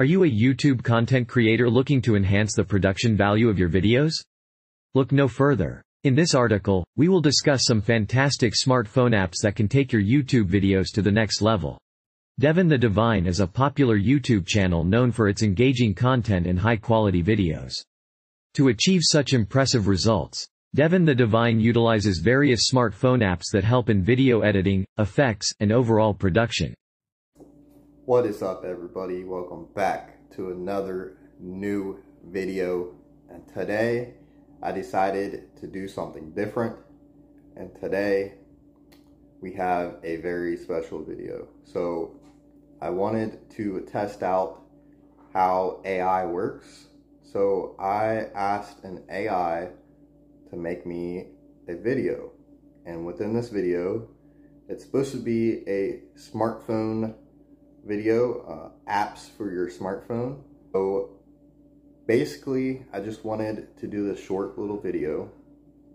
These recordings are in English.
Are you a YouTube content creator looking to enhance the production value of your videos? Look no further. In this article, we will discuss some fantastic smartphone apps that can take your YouTube videos to the next level. Devin the Divine is a popular YouTube channel known for its engaging content and high-quality videos. To achieve such impressive results, Devin the Divine utilizes various smartphone apps that help in video editing, effects, and overall production. What is up everybody? Welcome back to another new video. And today I decided to do something different. And today we have a very special video. So I wanted to test out how AI works. So I asked an AI to make me a video. And within this video, it's supposed to be a smartphone video, uh, apps for your smartphone. So basically, I just wanted to do this short little video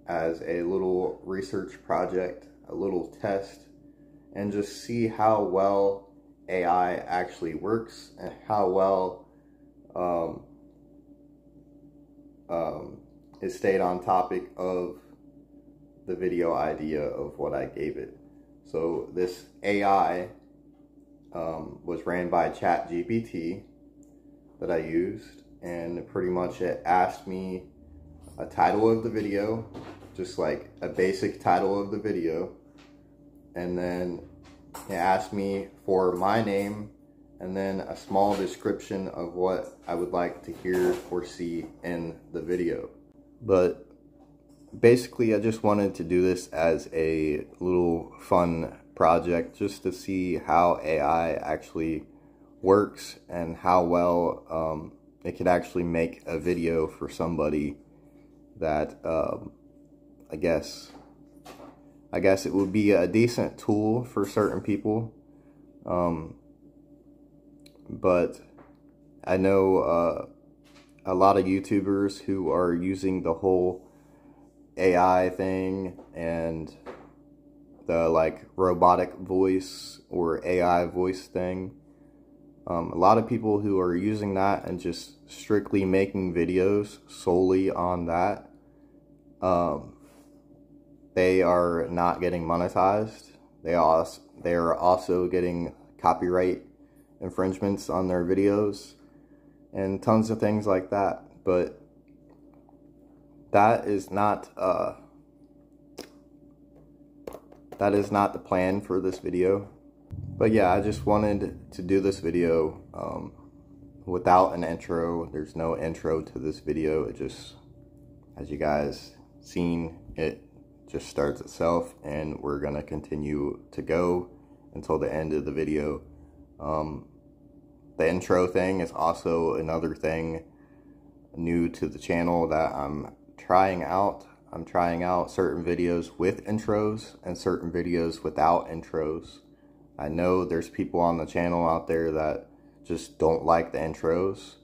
as a little research project, a little test, and just see how well AI actually works and how well um, um, it stayed on topic of the video idea of what I gave it. So this AI um, was ran by ChatGPT that I used, and pretty much it asked me a title of the video, just like a basic title of the video, and then it asked me for my name and then a small description of what I would like to hear or see in the video. But basically, I just wanted to do this as a little fun project just to see how AI actually works and how well um, it could actually make a video for somebody that um, I guess I guess it would be a decent tool for certain people. Um, but I know uh, a lot of YouTubers who are using the whole AI thing and the like robotic voice or AI voice thing. Um, a lot of people who are using that and just strictly making videos solely on that, um, they are not getting monetized. They also they are also getting copyright infringements on their videos and tons of things like that. But that is not uh, that is not the plan for this video. But yeah, I just wanted to do this video um, without an intro. There's no intro to this video. It just, as you guys seen, it just starts itself and we're going to continue to go until the end of the video. Um, the intro thing is also another thing new to the channel that I'm trying out. I'm trying out certain videos with intros and certain videos without intros. I know there's people on the channel out there that just don't like the intros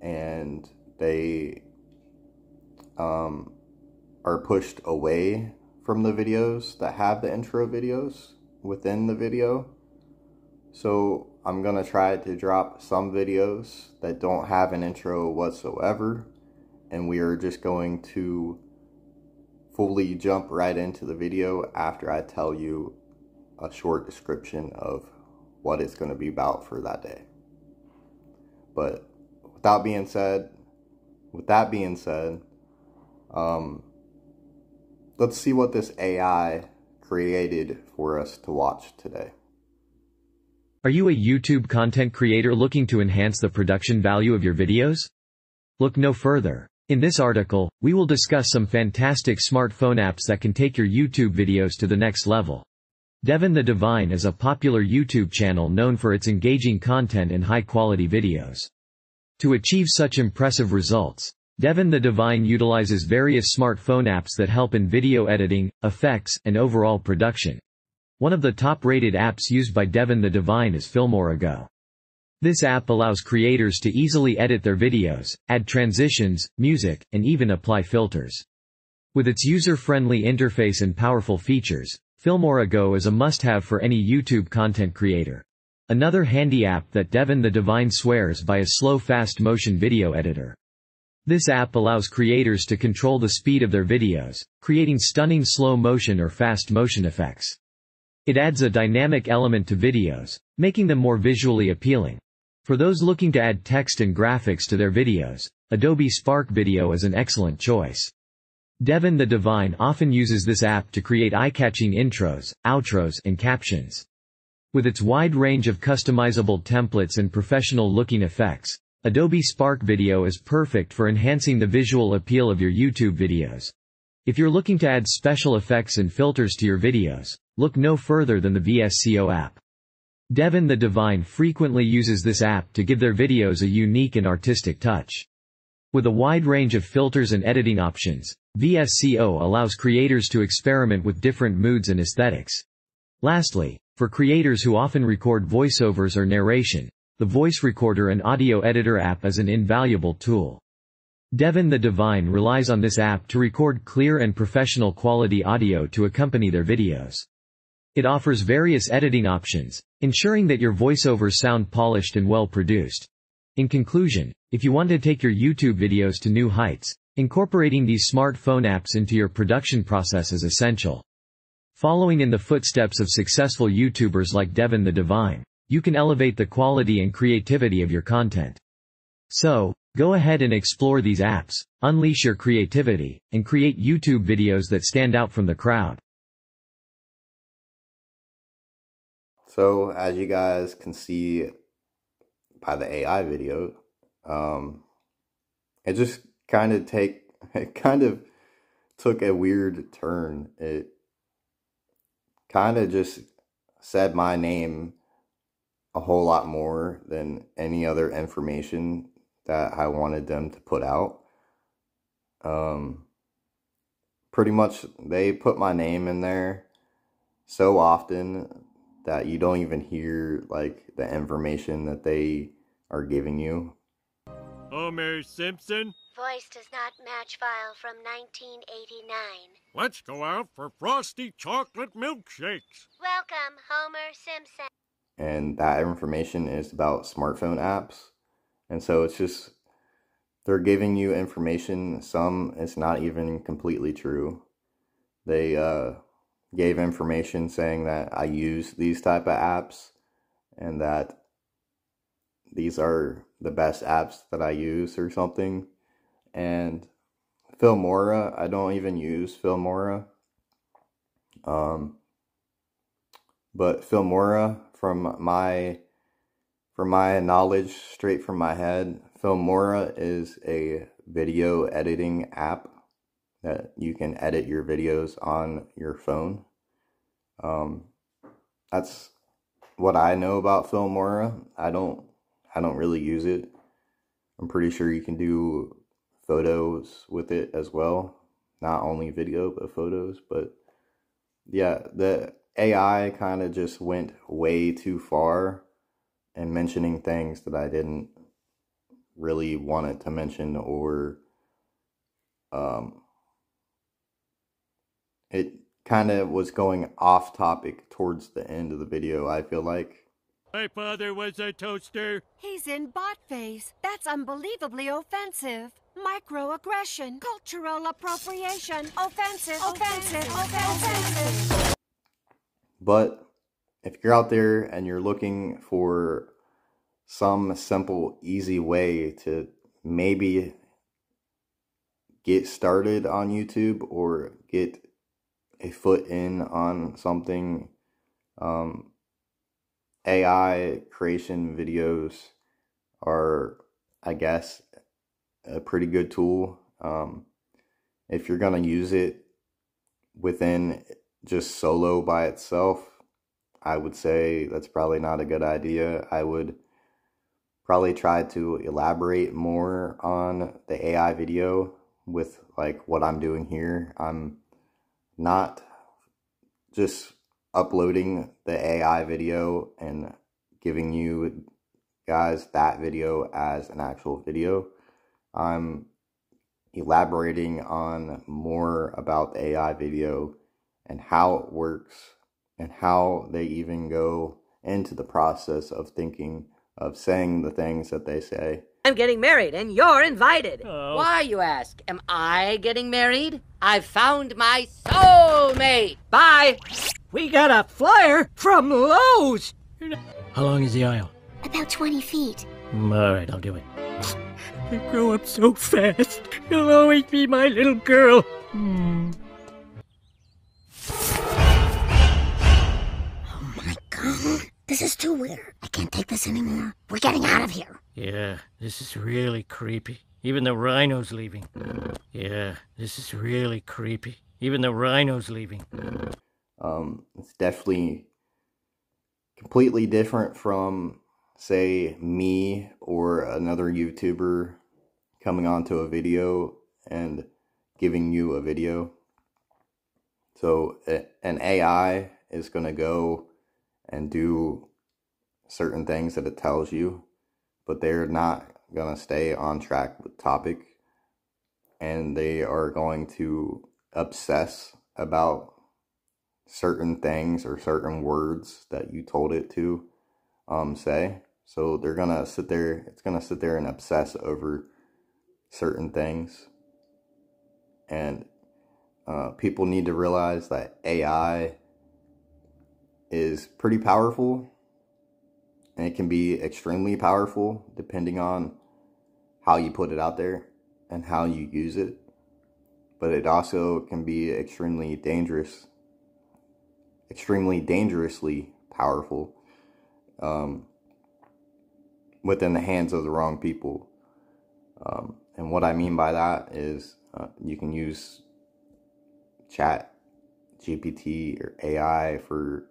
and they um, are pushed away from the videos that have the intro videos within the video. So I'm going to try to drop some videos that don't have an intro whatsoever. And we are just going to fully jump right into the video after I tell you a short description of what it's going to be about for that day. But without being said, with that being said, um, let's see what this AI created for us to watch today. Are you a YouTube content creator looking to enhance the production value of your videos? Look no further. In this article, we will discuss some fantastic smartphone apps that can take your YouTube videos to the next level. Devin the Divine is a popular YouTube channel known for its engaging content and high-quality videos. To achieve such impressive results, Devin the Divine utilizes various smartphone apps that help in video editing, effects, and overall production. One of the top-rated apps used by Devin the Divine is FilmoraGo. This app allows creators to easily edit their videos, add transitions, music, and even apply filters. With its user-friendly interface and powerful features, FilmoraGo is a must-have for any YouTube content creator. Another handy app that Devin the Divine swears by is Slow Fast Motion Video Editor. This app allows creators to control the speed of their videos, creating stunning slow motion or fast motion effects. It adds a dynamic element to videos, making them more visually appealing. For those looking to add text and graphics to their videos, Adobe Spark Video is an excellent choice. Devin the Divine often uses this app to create eye-catching intros, outros, and captions. With its wide range of customizable templates and professional-looking effects, Adobe Spark Video is perfect for enhancing the visual appeal of your YouTube videos. If you're looking to add special effects and filters to your videos, look no further than the VSCO app. Devin the Divine frequently uses this app to give their videos a unique and artistic touch. With a wide range of filters and editing options, VSCO allows creators to experiment with different moods and aesthetics. Lastly, for creators who often record voiceovers or narration, the voice recorder and audio editor app is an invaluable tool. Devin the Divine relies on this app to record clear and professional quality audio to accompany their videos. It offers various editing options, ensuring that your voiceovers sound polished and well produced. In conclusion, if you want to take your YouTube videos to new heights, incorporating these smartphone apps into your production process is essential. Following in the footsteps of successful YouTubers like Devin the Divine, you can elevate the quality and creativity of your content. So, go ahead and explore these apps, unleash your creativity, and create YouTube videos that stand out from the crowd. So, as you guys can see by the AI video, um, it just kind of take it kind of took a weird turn. It kind of just said my name a whole lot more than any other information that I wanted them to put out. Um, pretty much they put my name in there so often that you don't even hear like the information that they are giving you. Homer Simpson? Voice does not match file from 1989. Let's go out for frosty chocolate milkshakes. Welcome, Homer Simpson. And that information is about smartphone apps. And so it's just, they're giving you information. Some it's not even completely true. They uh, gave information saying that I use these type of apps and that these are the best apps that I use or something. And Filmora, I don't even use Filmora. Um, but Filmora, from my from my knowledge, straight from my head, Filmora is a video editing app that you can edit your videos on your phone. Um, that's what I know about Filmora. I don't I don't really use it. I'm pretty sure you can do photos with it as well. Not only video, but photos. But yeah, the AI kind of just went way too far and mentioning things that I didn't really want it to mention or um it kind of was going off topic towards the end of the video, I feel like. My father was a toaster. He's in bot phase. That's unbelievably offensive. Microaggression, cultural appropriation, offensive, offensive, offensive. offensive. But if you're out there and you're looking for some simple, easy way to maybe get started on YouTube or get a foot in on something, um, AI creation videos are, I guess, a pretty good tool. Um, if you're going to use it within just solo by itself, I would say that's probably not a good idea. I would probably try to elaborate more on the AI video with like what I'm doing here. I'm not just uploading the AI video and giving you guys that video as an actual video. I'm elaborating on more about the AI video and how it works and how they even go into the process of thinking, of saying the things that they say. I'm getting married and you're invited. Why, you ask? Am I getting married? I've found my soulmate. Bye. We got a flyer from Lowe's. How long is the aisle? About 20 feet. Mm, All right, I'll do it. You grow up so fast. You'll always be my little girl. Hmm. This is too weird. I can't take this anymore. We're getting out of here. Yeah, this is really creepy. Even the rhino's leaving. Yeah, this is really creepy. Even the rhino's leaving. Um, it's definitely completely different from, say, me or another YouTuber coming onto a video and giving you a video. So, an AI is going to go and do certain things that it tells you, but they're not going to stay on track with topic and they are going to obsess about certain things or certain words that you told it to um, say. So they're gonna sit there. It's gonna sit there and obsess over certain things, and uh, people need to realize that AI is pretty powerful, and it can be extremely powerful depending on how you put it out there and how you use it. But it also can be extremely dangerous extremely dangerously powerful um, within the hands of the wrong people. Um, and what I mean by that is uh, you can use chat GPT or AI for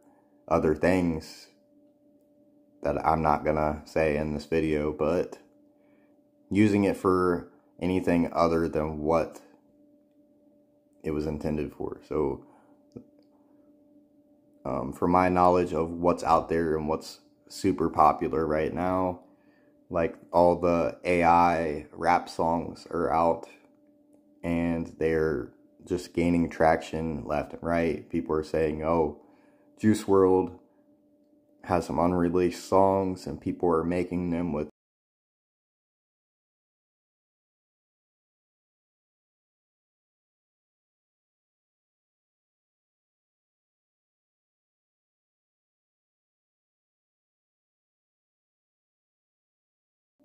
other things that I'm not gonna say in this video, but using it for anything other than what it was intended for. So, um, from my knowledge of what's out there and what's super popular right now, like all the AI rap songs are out and they're just gaining traction left and right. People are saying, oh, Juice WRLD has some unreleased songs and people are making them with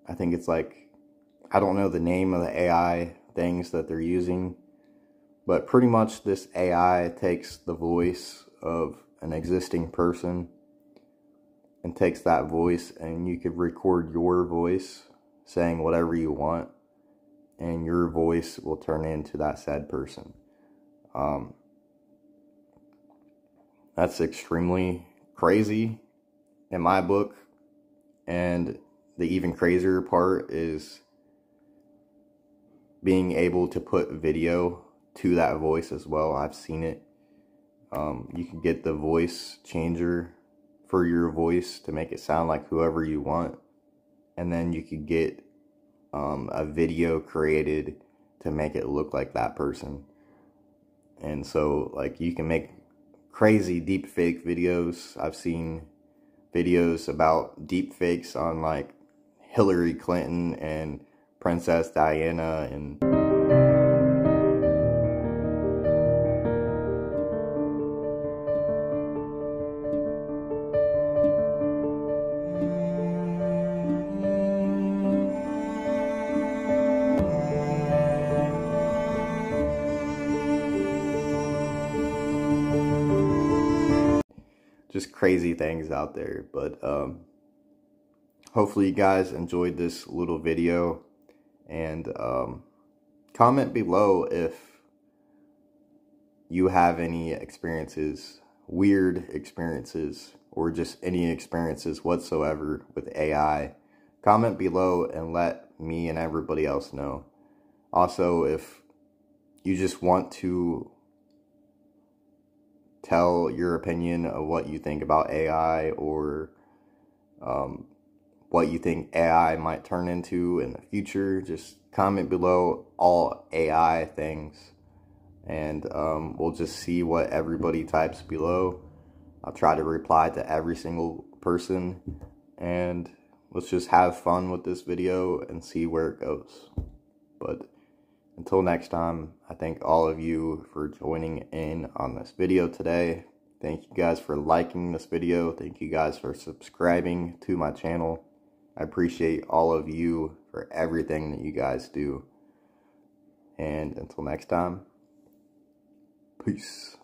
I think it's like I don't know the name of the AI things that they're using, but pretty much this AI takes the voice of an existing person and takes that voice and you could record your voice saying whatever you want and your voice will turn into that said person. Um, that's extremely crazy in my book and the even crazier part is being able to put video to that voice as well. I've seen it. Um, you can get the voice changer for your voice to make it sound like whoever you want. And then you could get um, a video created to make it look like that person. And so, like, you can make crazy deep fake videos. I've seen videos about deep fakes on like Hillary Clinton and Princess Diana and just crazy things out there. But um, hopefully, you guys enjoyed this little video. And um, comment below if you have any experiences, weird experiences, or just any experiences whatsoever with AI. Comment below and let me and everybody else know. Also, if you just want to tell your opinion of what you think about AI or um, what you think AI might turn into in the future. Just comment below all AI things and um, we'll just see what everybody types below. I'll try to reply to every single person and let's just have fun with this video and see where it goes. But until next time, I thank all of you for joining in on this video today. Thank you guys for liking this video. Thank you guys for subscribing to my channel. I appreciate all of you for everything that you guys do. And until next time, peace.